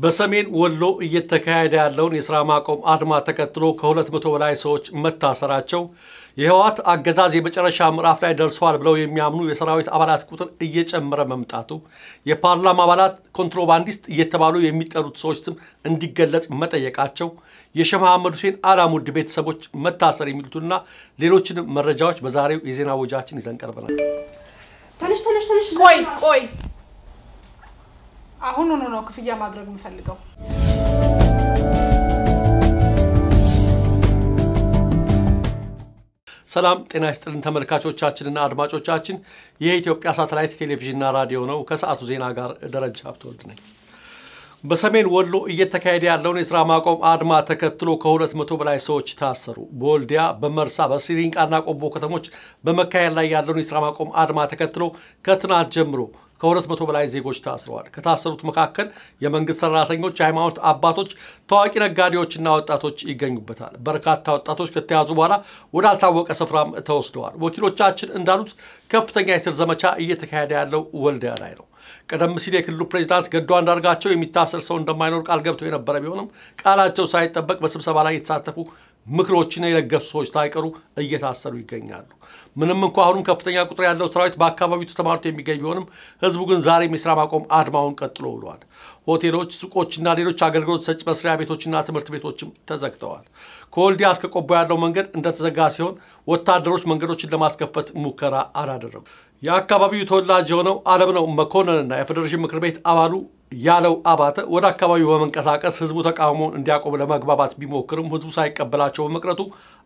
በሰሜን ወሎ እየተካሄደ ያለውን የሥራ ማቆም አድማ ተከትሎ ከሁለት መቶ በላይ ሰዎች መታሰራቸው፣ የህወሓት አገዛዝ የመጨረሻ ምዕራፍ ላይ ደርሷል ብለው የሚያምኑ የሰራዊት አባላት ቁጥር እየጨመረ መምጣቱ፣ የፓርላማ አባላት ኮንትሮባንዲስት እየተባሉ የሚጠሩት ሰዎች ስም እንዲገለጽ መጠየቃቸው፣ የሼህ መሐመድ ሁሴን አላሙዲ ቤተሰቦች መታሰር የሚሉትና ሌሎችንም መረጃዎች በዛሬው የዜና እወጃችን ይዘን ቀርበናል። ተነሽ ተነሽ ተነሽ። ቆይ ቆይ፣ አሁኑኑ ነው ክፍያ ማድረግ የምፈልገው። ሰላም ጤና ይስጥልን ተመልካቾቻችንና አድማጮቻችን፣ የኢትዮጵያ ሳተላይት ቴሌቪዥንና ራዲዮ ነው። ከሰዓቱ ዜና ጋር ደረጃ ሀብተወልድ ነኝ። በሰሜን ወሎ እየተካሄደ ያለውን የስራ ማቆም አድማ ተከትሎ ከሁለት መቶ በላይ ሰዎች ታሰሩ። በወልዲያ፣ በመርሳ፣ በሲሪንቃና ቆቦ ከተሞች በመካሄድ ላይ ያለውን የስራ ማቆም አድማ ተከትሎ ከትናንት ጀምሮ ከሁለት መቶ በላይ ዜጎች ታስረዋል። ከታሰሩት መካከል የመንግስት ሰራተኞች፣ የሃይማኖት አባቶች፣ ታዋቂ ነጋዴዎችና ወጣቶች ይገኙበታል። በርካታ ወጣቶች ከተያዙ በኋላ ወዳልታወቀ ስፍራም ተወስደዋል። ወኪሎቻችን እንዳሉት ከፍተኛ የእስር ዘመቻ እየተካሄደ ያለው ወልዲያ ላይ ነው። ቀደም ሲል የክልሉ ፕሬዚዳንት ገዱ አንዳርጋቸው የሚታሰር ሰው እንደማይኖር ቃል ገብተው የነበረ ቢሆንም ቃላቸው ሳይጠበቅ በስብሰባ ላይ የተሳተፉ ምክሮችን የለገሱ ሰዎች ሳይቀሩ እየታሰሩ ይገኛሉ። ምንም እንኳ አሁንም ከፍተኛ ቁጥር ያለው ሰራዊት በአካባቢው ተሰማርቶ የሚገኝ ቢሆንም ህዝቡ ግን ዛሬም የስራ ማቆም አድማውን ቀጥሎ ውሏል። ሆቴሎች፣ ሱቆችና ሌሎች አገልግሎት ሰጪ መስሪያ ቤቶችና ትምህርት ቤቶችም ተዘግተዋል። ከወልዲያ እስከ ቆቦ ያለው መንገድ እንደተዘጋ ሲሆን ወታደሮች መንገዶችን ለማስከፈት ሙከራ አላደረጉ። የአካባቢው ተወላጅ የሆነው አለምነው መኮንንና የፌዴሬሽን ምክር ቤት አባሉ ያለው አባተ ወደ አካባቢው በመንቀሳቀስ ህዝቡ ተቃውሞውን እንዲያቆም ለመግባባት ቢሞክርም ህዝቡ ሳይቀበላቸው በመቅረቱ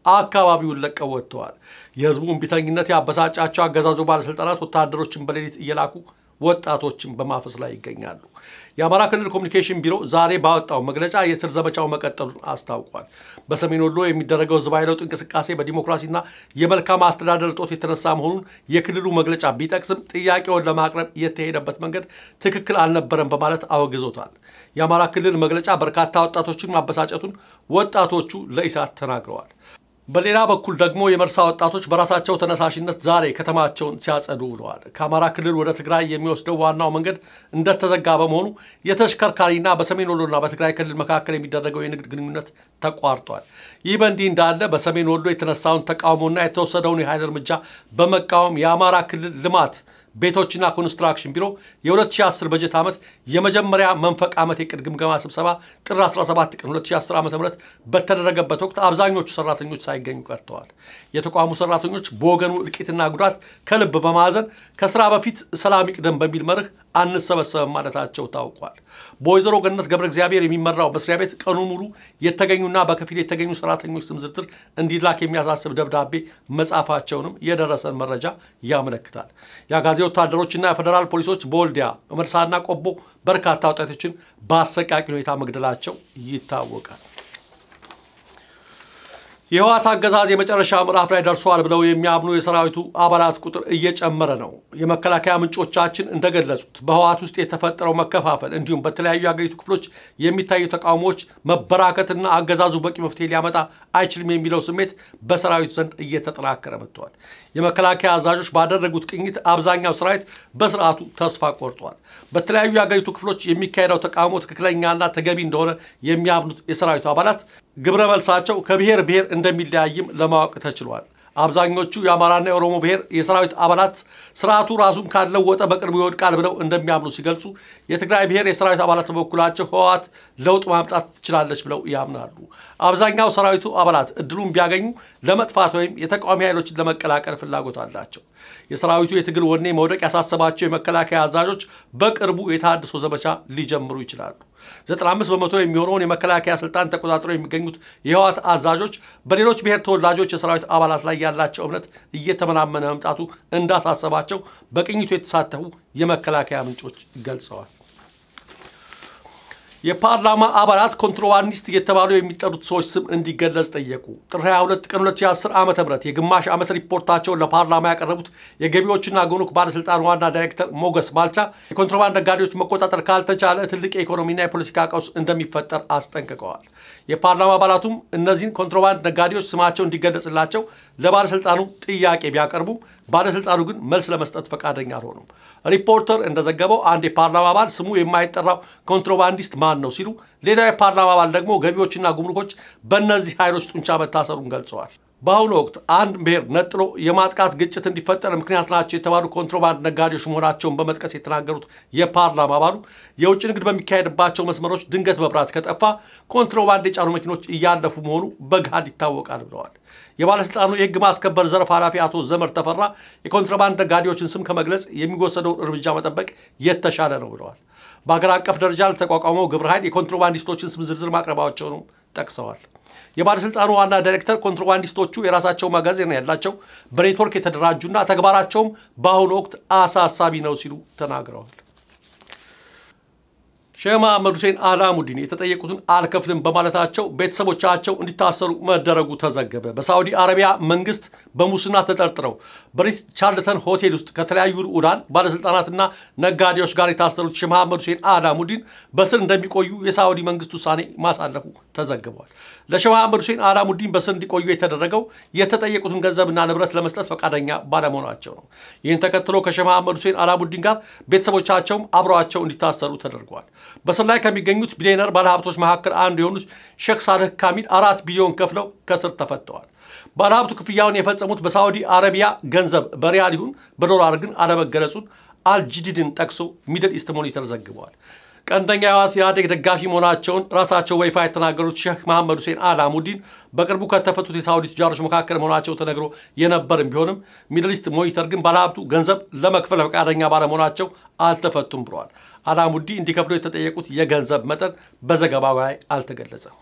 አካባቢውን ለቀው ወጥተዋል። የህዝቡ እምቢተኝነት ያበሳጫቸው አገዛዙ ባለስልጣናት ወታደሮችን በሌሊት እየላኩ ወጣቶችን በማፈስ ላይ ይገኛሉ። የአማራ ክልል ኮሚኒኬሽን ቢሮ ዛሬ ባወጣው መግለጫ የእስር ዘመቻው መቀጠሉን አስታውቋል። በሰሜን ወሎ የሚደረገው ህዝባዊ ለውጥ እንቅስቃሴ በዲሞክራሲና የመልካም አስተዳደር እጦት የተነሳ መሆኑን የክልሉ መግለጫ ቢጠቅስም ጥያቄውን ለማቅረብ የተሄደበት መንገድ ትክክል አልነበረም በማለት አወግዞታል። የአማራ ክልል መግለጫ በርካታ ወጣቶችን ማበሳጨቱን ወጣቶቹ ለኢሳት ተናግረዋል። በሌላ በኩል ደግሞ የመርሳ ወጣቶች በራሳቸው ተነሳሽነት ዛሬ ከተማቸውን ሲያጸዱ ውለዋል። ከአማራ ክልል ወደ ትግራይ የሚወስደው ዋናው መንገድ እንደተዘጋ በመሆኑ የተሽከርካሪና በሰሜን ወሎና በትግራይ ክልል መካከል የሚደረገው የንግድ ግንኙነት ተቋርጧል። ይህ በእንዲህ እንዳለ በሰሜን ወሎ የተነሳውን ተቃውሞና የተወሰደውን የኃይል እርምጃ በመቃወም የአማራ ክልል ልማት ቤቶችና ኮንስትራክሽን ቢሮ የ2010 በጀት ዓመት የመጀመሪያ መንፈቅ ዓመት የቅድ ግምገማ ስብሰባ ጥር 17 ቀን 2010 ዓ ም በተደረገበት ወቅት አብዛኞቹ ሰራተኞች ሳይገኙ ቀርተዋል። የተቋሙ ሰራተኞች በወገኑ እልቂትና ጉዳት ከልብ በማዘን ከስራ በፊት ሰላም ይቅደም በሚል መርህ አንሰበሰብም ማለታቸው ታውቋል። በወይዘሮ ገነት ገብረ እግዚአብሔር የሚመራው መስሪያ ቤት ቀኑ ሙሉ የተገኙና በከፊል የተገኙ ሰራተኞች ስም ዝርዝር እንዲላክ የሚያሳስብ ደብዳቤ መጻፋቸውንም የደረሰን መረጃ ያመለክታል። የአጋዜ ወታደሮችና የፌዴራል ፖሊሶች በወልዲያ መርሳና ቆቦ በርካታ ወጣቶችን በአሰቃቂ ሁኔታ መግደላቸው ይታወቃል። የህወሓት አገዛዝ የመጨረሻ ምዕራፍ ላይ ደርሷል ብለው የሚያምኑ የሰራዊቱ አባላት ቁጥር እየጨመረ ነው። የመከላከያ ምንጮቻችን እንደገለጹት በህወሓት ውስጥ የተፈጠረው መከፋፈል እንዲሁም በተለያዩ የሀገሪቱ ክፍሎች የሚታዩ ተቃውሞዎች መበራከትና አገዛዙ በቂ መፍትሄ ሊያመጣ አይችልም የሚለው ስሜት በሰራዊቱ ዘንድ እየተጠናከረ መጥተዋል። የመከላከያ አዛዦች ባደረጉት ቅኝት አብዛኛው ሰራዊት በስርዓቱ ተስፋ ቆርጧል። በተለያዩ የሀገሪቱ ክፍሎች የሚካሄደው ተቃውሞ ትክክለኛና ተገቢ እንደሆነ የሚያምኑት የሰራዊቱ አባላት ግብረ መልሳቸው ከብሔር ብሔር እንደሚለያይም ለማወቅ ተችሏል። አብዛኞቹ የአማራና የኦሮሞ ብሔር የሰራዊት አባላት ስርዓቱ ራሱን ካለወጠ በቅርቡ ይወድቃል ብለው እንደሚያምኑ ሲገልጹ፣ የትግራይ ብሔር የሰራዊት አባላት በበኩላቸው ህወሓት ለውጥ ማምጣት ትችላለች ብለው ያምናሉ። አብዛኛው ሰራዊቱ አባላት እድሉን ቢያገኙ ለመጥፋት ወይም የተቃዋሚ ኃይሎችን ለመቀላቀል ፍላጎት አላቸው። የሰራዊቱ የትግል ወኔ መውደቅ ያሳሰባቸው የመከላከያ አዛዦች በቅርቡ የተሃድሶ ዘመቻ ሊጀምሩ ይችላሉ። 95 በመቶ የሚሆነውን የመከላከያ ስልጣን ተቆጣጥረው የሚገኙት የህወሓት አዛዦች በሌሎች ብሔር ተወላጆች የሰራዊት አባላት ላይ ያላቸው እምነት እየተመናመነ መምጣቱ እንዳሳሰባቸው በቅኝቱ የተሳተፉ የመከላከያ ምንጮች ገልጸዋል። የፓርላማ አባላት ኮንትሮባንዲስት እየተባሉ የሚጠሩት ሰዎች ስም እንዲገለጽ ጠየቁ። ጥር 22 ቀን 2010 ዓ ም የግማሽ ዓመት ሪፖርታቸውን ለፓርላማ ያቀረቡት የገቢዎችና ጉምሩክ ባለስልጣን ዋና ዳይሬክተር ሞገስ ባልቻ የኮንትሮባንድ ነጋዴዎች መቆጣጠር ካልተቻለ ትልቅ የኢኮኖሚና የፖለቲካ ቀውስ እንደሚፈጠር አስጠንቅቀዋል። የፓርላማ አባላቱም እነዚህን ኮንትሮባንድ ነጋዴዎች ስማቸው እንዲገለጽላቸው ለባለስልጣኑ ጥያቄ ቢያቀርቡም ባለስልጣኑ ግን መልስ ለመስጠት ፈቃደኛ አልሆኑም። ሪፖርተር እንደዘገበው አንድ የፓርላማ አባል ስሙ የማይጠራው ኮንትሮባንዲስት ማን ነው ሲሉ፣ ሌላው የፓርላማ አባል ደግሞ ገቢዎችና ጉምሩኮች በእነዚህ ኃይሎች ጡንቻ መታሰሩን ገልጸዋል። በአሁኑ ወቅት አንድ ብሔር ነጥሎ የማጥቃት ግጭት እንዲፈጠር ምክንያት ናቸው የተባሉ ኮንትሮባንድ ነጋዴዎች መሆናቸውን በመጥቀስ የተናገሩት የፓርላማ አባሉ የውጭ ንግድ በሚካሄድባቸው መስመሮች ድንገት መብራት ከጠፋ ኮንትሮባንድ የጫኑ መኪኖች እያለፉ መሆኑ በገሃድ ይታወቃል ብለዋል። የባለስልጣኑ የሕግ ማስከበር ዘርፍ ኃላፊ አቶ ዘመር ተፈራ የኮንትሮባንድ ነጋዴዎችን ስም ከመግለጽ የሚወሰደውን እርምጃ መጠበቅ የተሻለ ነው ብለዋል። በሀገር አቀፍ ደረጃ ለተቋቋመው ግብረ ኃይል የኮንትሮባንዲስቶችን ስም ዝርዝር ማቅረባቸውንም ጠቅሰዋል። የባለስልጣኑ ዋና ዳይሬክተር ኮንትሮባንዲስቶቹ የራሳቸው መጋዘን ያላቸው በኔትወርክ የተደራጁና ተግባራቸውም በአሁኑ ወቅት አሳሳቢ ነው ሲሉ ተናግረዋል። ሼህ መሐመድ ሁሴን አላሙዲን የተጠየቁትን አልከፍልም በማለታቸው ቤተሰቦቻቸው እንዲታሰሩ መደረጉ ተዘገበ። በሳዑዲ አረቢያ መንግስት በሙስና ተጠርጥረው በሪስ ቻርልተን ሆቴል ውስጥ ከተለያዩ ልዑላን ባለስልጣናትና ነጋዴዎች ጋር የታሰሩት ሼህ መሐመድ ሁሴን አላሙዲን በስር እንደሚቆዩ የሳዑዲ መንግስት ውሳኔ ማሳለፉ ተዘግቧል። ለሼህ መሐመድ ሁሴን አላሙዲን በስር እንዲቆዩ የተደረገው የተጠየቁትን ገንዘብና ንብረት ለመስጠት ፈቃደኛ ባለመሆናቸው ነው። ይህን ተከትሎ ከሼህ መሐመድ ሁሴን አላሙዲን ጋር ቤተሰቦቻቸውም አብረዋቸው እንዲታሰሩ ተደርገዋል። በእስር ላይ ከሚገኙት ቢሊዮነር ባለሀብቶች መካከል አንዱ የሆኑት ሼክ ሳልህ ካሚል አራት ቢሊዮን ከፍለው ከእስር ተፈተዋል። ባለሀብቱ ክፍያውን የፈጸሙት በሳዑዲ አረቢያ ገንዘብ በሪያል ይሁን በዶላር ግን አለመገለጹን አልጅዲድን ጠቅሶ Middle East Monitor ዘግበዋል። ቀንደኛ የህወሓት ኢህአዴግ ደጋፊ መሆናቸውን ራሳቸው በይፋ የተናገሩት ሼህ መሐመድ ሁሴን አላሙዲን በቅርቡ ከተፈቱት የሳዑዲ ቱጃሮች መካከል መሆናቸው ተነግሮ የነበረም ቢሆንም Middle East Monitor ግን ባለሀብቱ ገንዘብ ለመክፈል ፈቃደኛ ባለመሆናቸው አልተፈቱም ብለዋል። አላሙዲ እንዲከፍሉ የተጠየቁት የገንዘብ መጠን በዘገባው ላይ አልተገለጸም።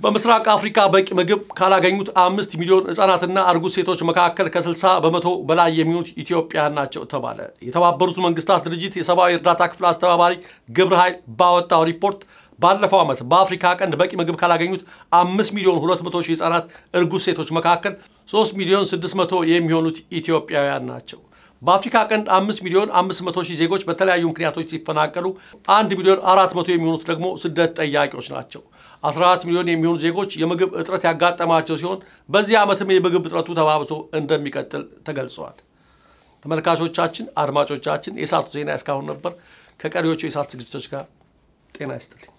በምስራቅ አፍሪካ በቂ ምግብ ካላገኙት አምስት ሚሊዮን ህጻናትና እርጉዝ ሴቶች መካከል ከ60 በመቶ በላይ የሚሆኑት ኢትዮጵያውያን ናቸው ተባለ። የተባበሩት መንግስታት ድርጅት የሰብአዊ እርዳታ ክፍል አስተባባሪ ግብረ ኃይል ባወጣው ሪፖርት ባለፈው ዓመት በአፍሪካ ቀንድ በቂ ምግብ ካላገኙት 5 ሚሊዮን 200 ሺህ ህጻናት እርጉዝ ሴቶች መካከል 3 ሚሊዮን 600 የሚሆኑት ኢትዮጵያውያን ናቸው። በአፍሪካ ቀንድ 5 ሚሊዮን 500 ሺህ ዜጎች በተለያዩ ምክንያቶች ሲፈናቀሉ 1 ሚሊዮን 400 የሚሆኑት ደግሞ ስደት ጠያቂዎች ናቸው። 14 ሚሊዮን የሚሆኑ ዜጎች የምግብ እጥረት ያጋጠማቸው ሲሆን በዚህ ዓመትም የምግብ እጥረቱ ተባብሶ እንደሚቀጥል ተገልጸዋል። ተመልካቾቻችን፣ አድማጮቻችን የሰዓቱ ዜና እስካሁን ነበር። ከቀሪዎቹ የሰዓት ዝግጅቶች ጋር ጤና ይስጥልኝ።